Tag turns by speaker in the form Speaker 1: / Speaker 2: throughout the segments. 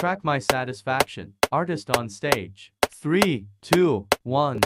Speaker 1: Track my satisfaction. Artist on stage. Three, two, one.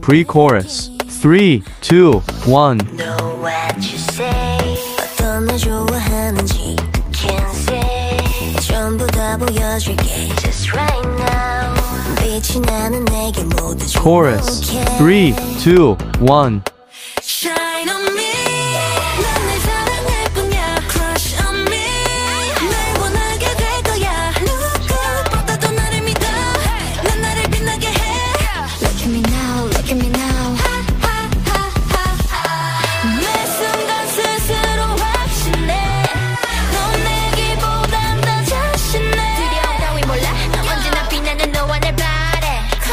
Speaker 1: Pre-chorus. Three, two, one.
Speaker 2: Know what you say, 보여줄게. Just right now. 빛이 나는 내게 모두
Speaker 1: Chorus.
Speaker 2: 3, 2, 1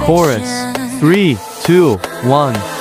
Speaker 1: chorus. Three, two, one.